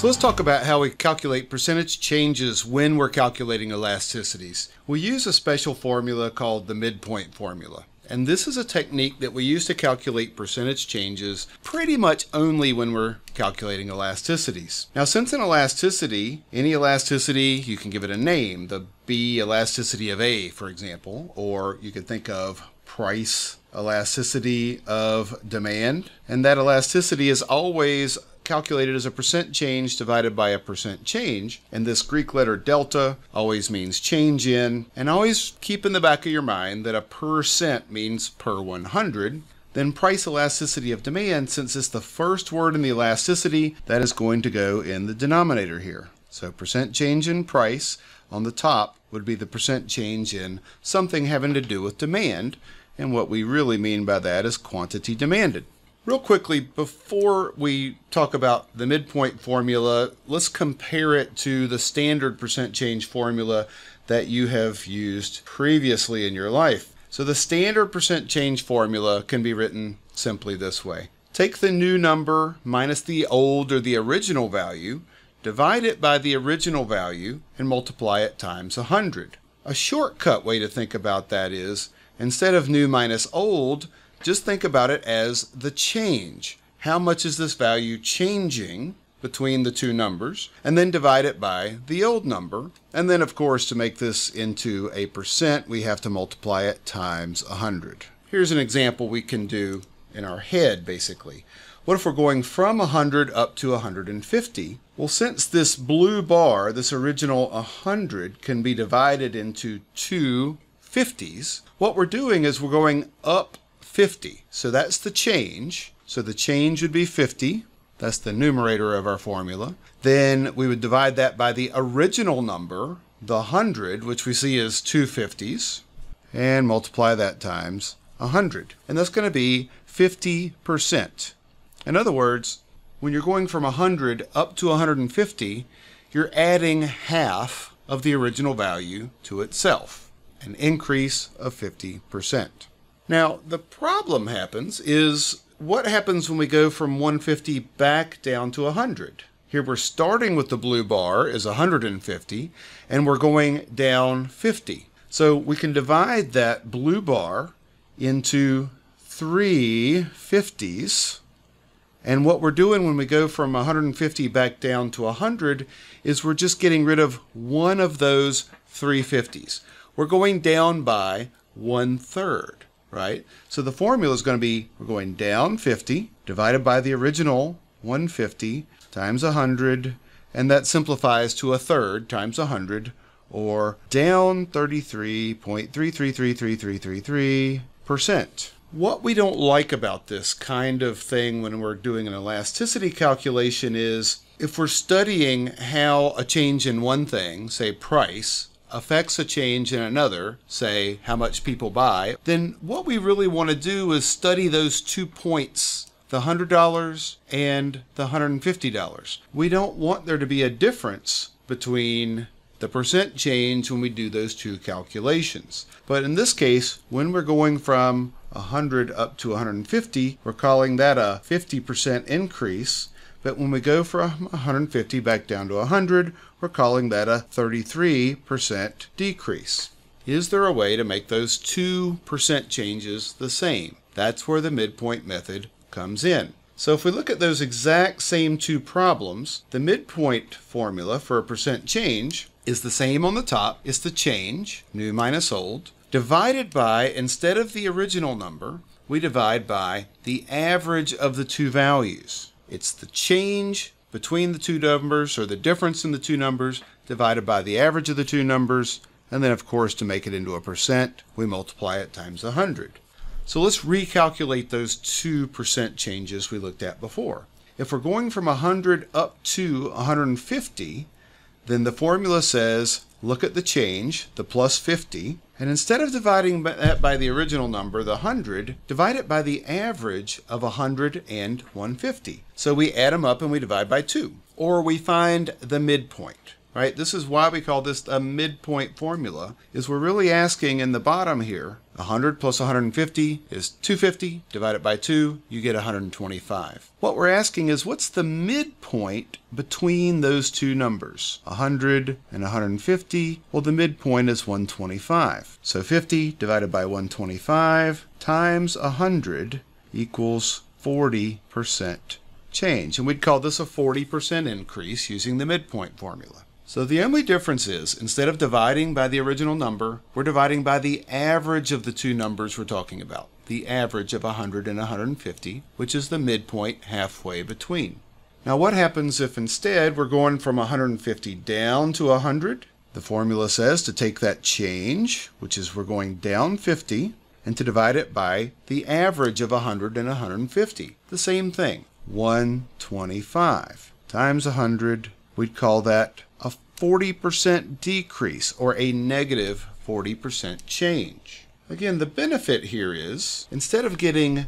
So let's talk about how we calculate percentage changes when we're calculating elasticities. We use a special formula called the midpoint formula. And this is a technique that we use to calculate percentage changes pretty much only when we're calculating elasticities. Now, since an elasticity, any elasticity, you can give it a name, the B elasticity of A, for example, or you could think of price elasticity of demand. And that elasticity is always calculated as a percent change divided by a percent change. And this Greek letter delta always means change in. And always keep in the back of your mind that a percent means per 100. Then price elasticity of demand, since it's the first word in the elasticity, that is going to go in the denominator here. So percent change in price on the top would be the percent change in something having to do with demand. And what we really mean by that is quantity demanded. Real quickly, before we talk about the midpoint formula, let's compare it to the standard percent change formula that you have used previously in your life. So the standard percent change formula can be written simply this way. Take the new number minus the old or the original value, divide it by the original value, and multiply it times 100. A shortcut way to think about that is, instead of new minus old, just think about it as the change. How much is this value changing between the two numbers? And then divide it by the old number. And then, of course, to make this into a percent, we have to multiply it times 100. Here's an example we can do in our head, basically. What if we're going from 100 up to 150? Well, since this blue bar, this original 100, can be divided into two 50s, what we're doing is we're going up 50. So that's the change. So the change would be 50. That's the numerator of our formula. Then we would divide that by the original number, the 100, which we see is two 50s, and multiply that times 100. And that's going to be 50%. In other words, when you're going from 100 up to 150, you're adding half of the original value to itself, an increase of 50%. Now, the problem happens is what happens when we go from 150 back down to 100? Here we're starting with the blue bar is 150 and we're going down 50. So we can divide that blue bar into three 50s. And what we're doing when we go from 150 back down to 100 is we're just getting rid of one of those 350s. We're going down by one third right? So the formula is going to be we're going down 50 divided by the original 150 times 100, and that simplifies to a third times 100, or down 33.333333%. What we don't like about this kind of thing when we're doing an elasticity calculation is if we're studying how a change in one thing, say price, affects a change in another, say how much people buy, then what we really want to do is study those two points, the $100 and the $150. We don't want there to be a difference between the percent change when we do those two calculations. But in this case, when we're going from 100 up to 150, we're calling that a 50% increase. But when we go from 150 back down to 100, we're calling that a 33% decrease. Is there a way to make those 2% changes the same? That's where the midpoint method comes in. So if we look at those exact same two problems, the midpoint formula for a percent change is the same on the top. It's the change, new minus old, divided by, instead of the original number, we divide by the average of the two values. It's the change between the two numbers or the difference in the two numbers divided by the average of the two numbers. And then, of course, to make it into a percent, we multiply it times 100. So let's recalculate those 2% changes we looked at before. If we're going from 100 up to 150, then the formula says look at the change, the plus 50, and instead of dividing that by the original number, the 100, divide it by the average of 100 and 150. So we add them up and we divide by 2. Or we find the midpoint. right? This is why we call this a midpoint formula, is we're really asking in the bottom here, 100 plus 150 is 250, divided by 2, you get 125. What we're asking is what's the midpoint between those two numbers, 100 and 150? Well, the midpoint is 125. So 50 divided by 125 times 100 equals 40% change. And we'd call this a 40% increase using the midpoint formula. So the only difference is, instead of dividing by the original number, we're dividing by the average of the two numbers we're talking about. The average of 100 and 150, which is the midpoint halfway between. Now what happens if instead we're going from 150 down to 100? The formula says to take that change, which is we're going down 50, and to divide it by the average of 100 and 150. The same thing, 125 times 100, we'd call that a 40% decrease or a negative 40% change. Again, the benefit here is instead of getting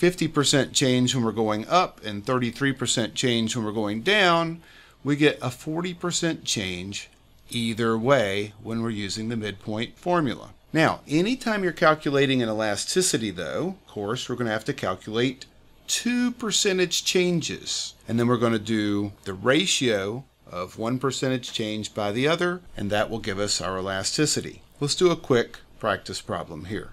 50% change when we're going up and 33% change when we're going down, we get a 40% change either way when we're using the midpoint formula. Now, anytime you're calculating an elasticity though, of course, we're going to have to calculate two percentage changes. And then we're going to do the ratio of one percentage change by the other, and that will give us our elasticity. Let's do a quick practice problem here.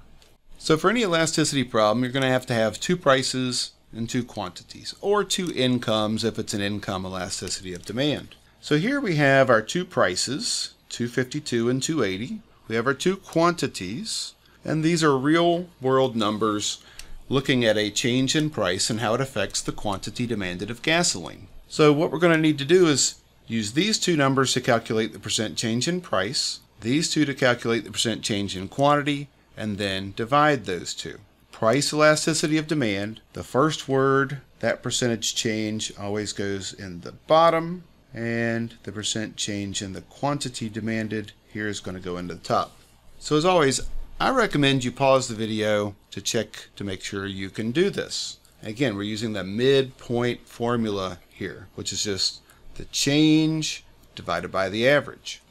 So for any elasticity problem, you're going to have to have two prices and two quantities, or two incomes if it's an income elasticity of demand. So here we have our two prices, 252 and 280. We have our two quantities, and these are real world numbers looking at a change in price and how it affects the quantity demanded of gasoline. So what we're going to need to do is Use these two numbers to calculate the percent change in price, these two to calculate the percent change in quantity, and then divide those two. Price elasticity of demand, the first word, that percentage change always goes in the bottom, and the percent change in the quantity demanded here is going to go into the top. So as always, I recommend you pause the video to check to make sure you can do this. Again, we're using the midpoint formula here, which is just the change divided by the average.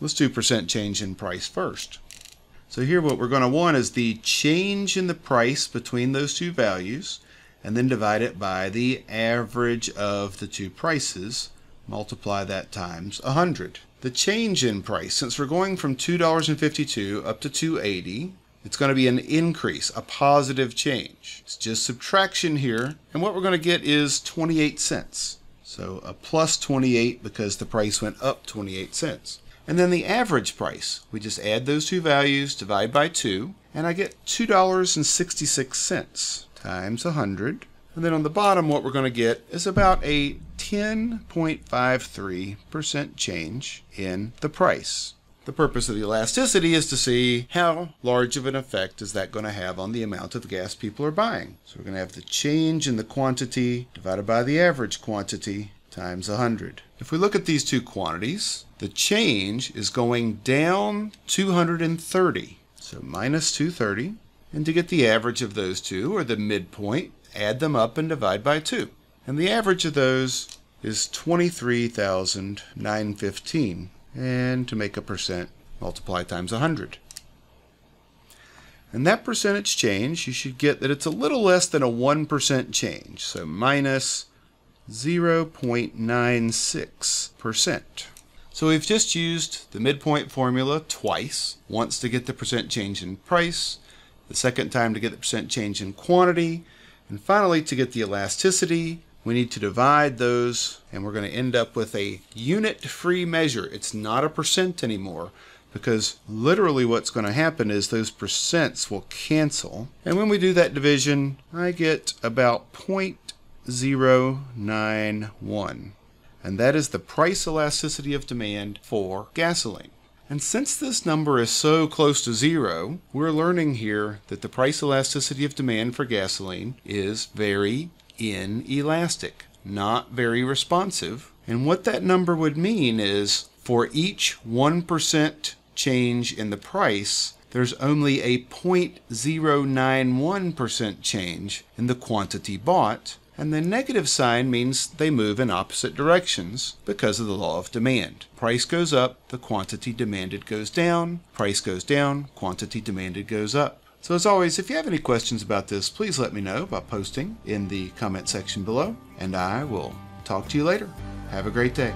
Let's do percent change in price first. So here what we're going to want is the change in the price between those two values and then divide it by the average of the two prices. Multiply that times 100. The change in price, since we're going from $2.52 up to 280 it's going to be an increase, a positive change. It's just subtraction here, and what we're going to get is 28 cents. So a plus 28 because the price went up 28 cents. And then the average price, we just add those two values, divide by 2, and I get $2.66 times 100. And then on the bottom, what we're going to get is about a 10.53% change in the price. The purpose of the elasticity is to see how large of an effect is that going to have on the amount of gas people are buying. So we're going to have the change in the quantity divided by the average quantity times 100. If we look at these two quantities, the change is going down 230. So minus 230. And to get the average of those two, or the midpoint, add them up and divide by 2. And the average of those is 23,915 and to make a percent, multiply times 100. And that percentage change, you should get that it's a little less than a 1% change, so minus 0.96%. So we've just used the midpoint formula twice, once to get the percent change in price, the second time to get the percent change in quantity, and finally to get the elasticity we need to divide those and we're going to end up with a unit free measure. It's not a percent anymore because literally what's going to happen is those percents will cancel. And when we do that division, I get about 0.091. And that is the price elasticity of demand for gasoline. And since this number is so close to zero, we're learning here that the price elasticity of demand for gasoline is very inelastic, not very responsive. And what that number would mean is for each 1% change in the price, there's only a 0.091% change in the quantity bought, And the negative sign means they move in opposite directions because of the law of demand. Price goes up, the quantity demanded goes down. Price goes down, quantity demanded goes up. So as always, if you have any questions about this, please let me know by posting in the comment section below, and I will talk to you later. Have a great day.